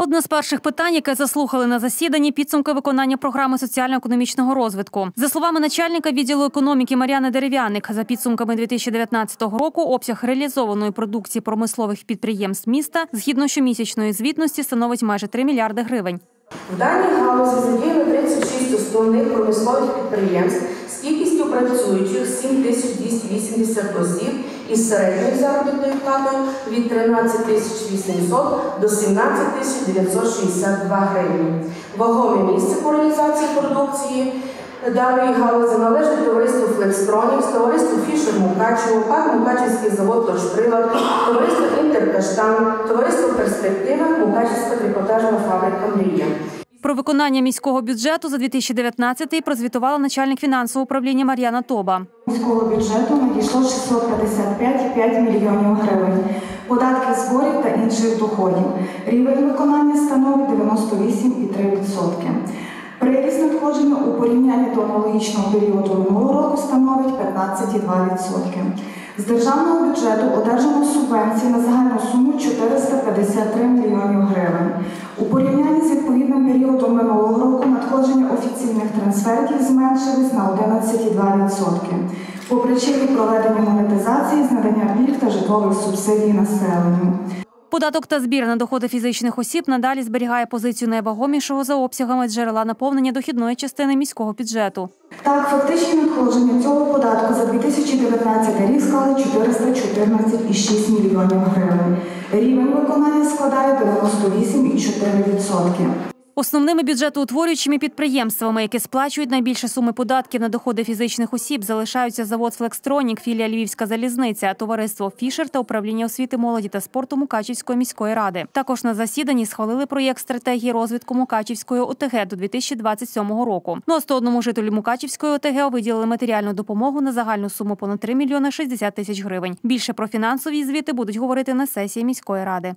Одне з перших питань, яке заслухали на засіданні, підсумки виконання програми соціально-економічного розвитку. За словами начальника відділу економіки Мар'яни Дерев'яник, за підсумками 2019 року обсяг реалізованої продукції промислових підприємств міста згідно щомісячної звітності становить майже 3 мільярди гривень. В даній галузі задіяно 36 основних промислових підприємств з кількістю працюючих 7280 осіб із середньою заробітною платою від 13 800 до 17 962 гривні. Вагоме місце по реалізації продукції даної галузі належить товариству Флекстронікс, товариству Фішер Мукачево, ПАК Мукачевський завод «Торшприлад», товариство Інтеркаштан, товариство Перспектива, Мукачевська трикотажна фабрика Мрія. Про виконання міського бюджету за 2019-й прозвітувала начальник фінансового управління Мар'яна Тоба. Міського бюджету надійшло 655,5 мільйонів гривень. Податки зборів та інших доходів. Рівень виконання становить 98,3%. Приріст надходження у порівнянні до аналогічного періоду минулого року становить 15,2%. З державного бюджету одержано субвенції на загальну суму 453 мільйонів гривень. У порівнянні відповідним періодом минулого року надходження офіційних трансфертів зменшились на 11,2%. По причині проведення монетизації з надання пільг та житлових субсидій населенню. Податок та збір на доходи фізичних осіб надалі зберігає позицію найвагомішого за обсягами джерела наповнення дохідної частини міського бюджету. Так, фактичні надходження цього податку за 2019 рік склали 414,6 мільйонів гривень. Рівень виконання складає 98,4%. Основними бюджетоутворюючими підприємствами, які сплачують найбільше суми податків на доходи фізичних осіб, залишаються завод «Флекстронік», філія Львівська залізниця, товариство Фішер та управління освіти, молоді та спорту Мукачівської міської ради. Також на засіданні схвалили проєкт стратегії розвитку Мукачівської ОТГ до 2027 року. Ну а 101 жителю Мукачівської ОТГ виділили матеріальну допомогу на загальну суму понад 3 мільйони 60 тисяч гривень. Більше про фінансові звіти будуть говорити на сесії міської ради.